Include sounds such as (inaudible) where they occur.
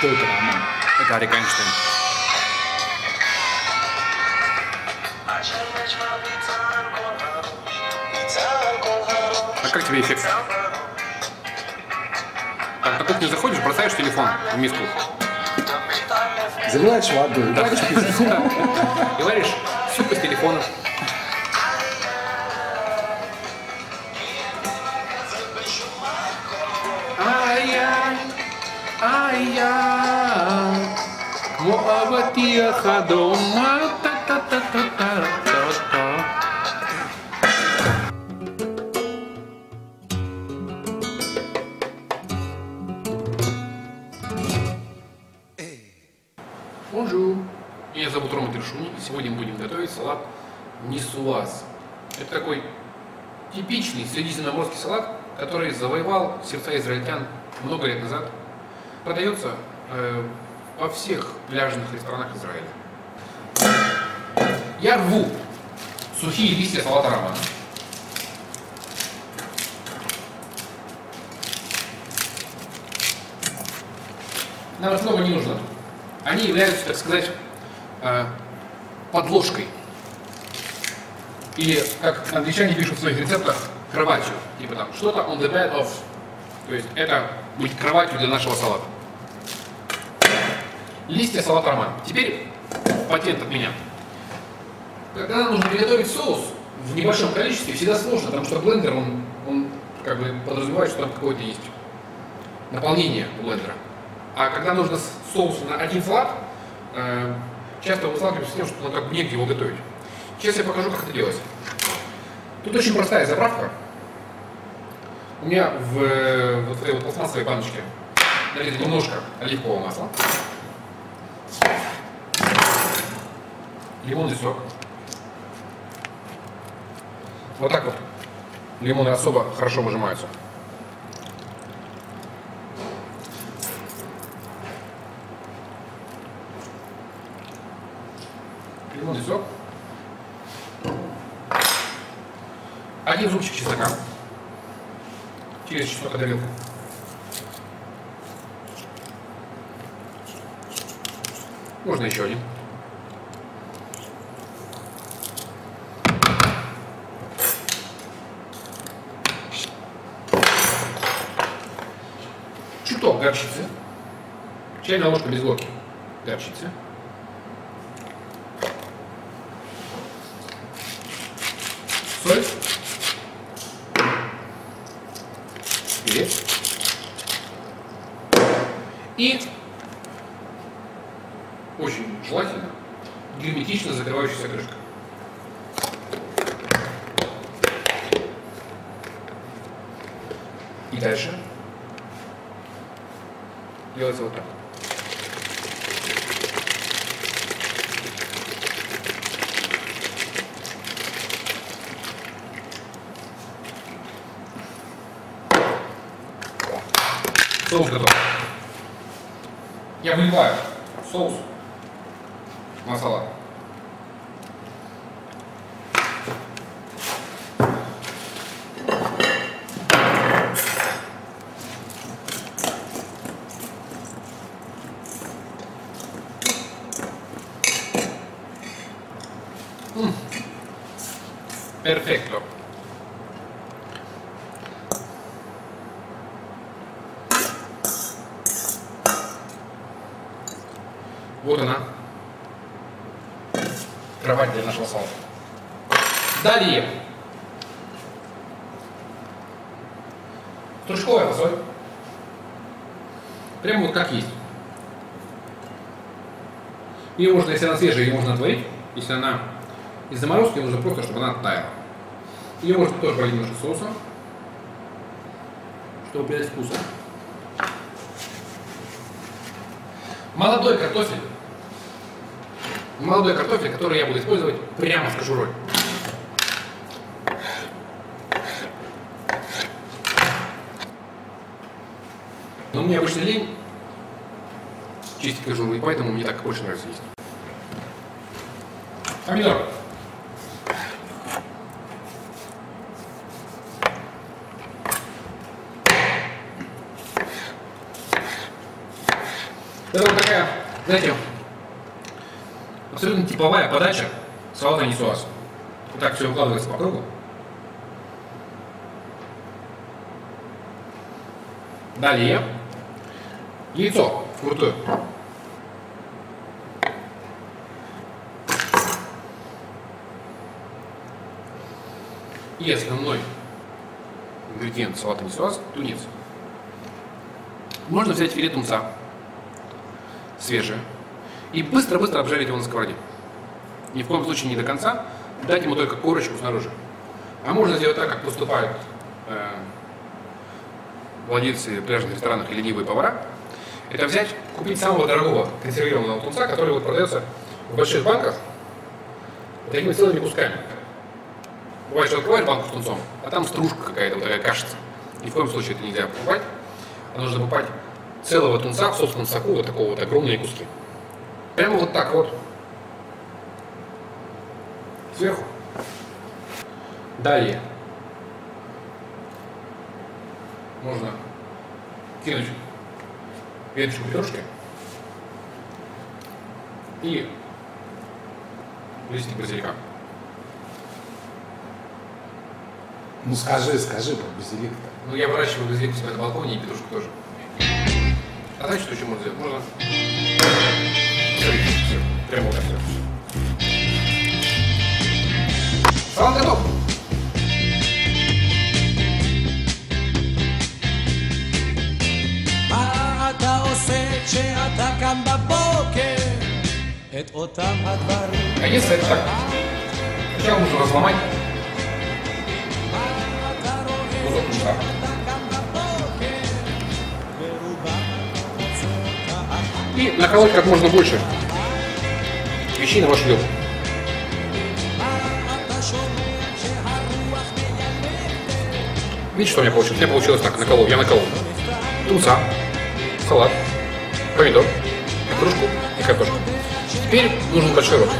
Кто это, Роман? Это Арик Эйнштейн. А как тебе эффект? Так, на кухню заходишь, бросаешь телефон в миску Заливаешь варишь пиццу. и варишь (laughs) Хадома, та-та-та-та-та-та-та. Bonjour. Меня зовут Рома Гершуни, и сегодня мы будем готовить салат нисуаз. Это такой типичный средиземноморский салат, который завоевал сердца израильтян много лет назад. Продается э, во всех пляжных ресторанах Израиля. Я рву сухие листья салата романа. Нам много не нужно. Они являются, так сказать, э, подложкой. Или, как англичане пишут в своих рецептах, кроватью. Типа там, что-то on the bed of. То есть это будет кроватью для нашего салата. Листья салата роман. Теперь патент от меня. Когда нам нужно приготовить соус в небольшом количестве, всегда сложно, потому что блендер, он, он как бы подразумевает, что там какое-то есть наполнение у блендера. А когда нужно соус на один салат, э, часто мы сталкиваемся с тем, что ну, как бы негде его готовить. Сейчас я покажу, как это делать. Тут очень простая заправка. У меня в э, вот этой вот пластмассовой баночке налито немножко оливкового масла, лимонный сок. Вот так вот лимоны особо хорошо выжимаются. Лимонный сок. Один зубчик чеснока. Через чеснокодавилку. Можно еще один. Чуток горчицы. Чайная ложка без ложки горчицы. соль, перец и очень желательно герметично закрывающаяся крышка. И дальше делается вот так. Соус готов. Я выливаю соус на салат. Перфекто. Вот она. Кровать для нашего салата. Далее. Стручковая фасоль. Прямо вот как есть. Ее можно, если она свежая, ее можно отварить. Если она из заморозки, нужно просто, чтобы она оттаяла. Ее можно тоже полить немножко соусом, чтобы придать вкуса. Молодой картофель. Молодой картофель, который я буду использовать прямо с кожурой. Но мне обычно лень чистить кожуру, и поэтому мне так больше нравится есть. Помидор. Это вот такая, знаете, абсолютно типовая подача салата нисуаз. Вот так все укладывается по кругу. Далее яйцо вкрутую. И основной ингредиент салата нисуаз – тунец. Можно взять филе тунца, свежее, и быстро-быстро обжарить его на сковороде. Ни в коем случае не до конца, дать ему только корочку снаружи. А можно сделать так, как поступают э, владельцы пляжных ресторанов и ленивые повара. Это взять, купить самого дорогого консервированного тунца, который вот продается в больших банках такими целыми кусками. Бывает, что открываешь банку с тунцом, а там стружка какая-то, вот такая кашица. Ни в коем случае это нельзя покупать. А нужно покупать целого тунца в собственном соку, вот такого вот огромные куски. Прямо вот так вот. Сверху. Далее. Можно кинуть веточку петрушки и листик базилика. Ну скажи, скажи про базилик-то. Ну, я выращиваю базилик у себя на балконе и петрушку тоже. А знаете, что еще можно сделать? Можно... Все, все, прямо вот так все. Салат готов. מה אתה עושה כשאתה קם בבוקר? את אותם הדברים. А если это так? Сначала нужно разломать אתה רואה и наколоть как можно больше вещей на ваш лед. Видите, что у меня получилось? У меня получилось так, наколол, я наколол. Тунца, салат, помидор, петрушку и картошку. Теперь нужен большой рот.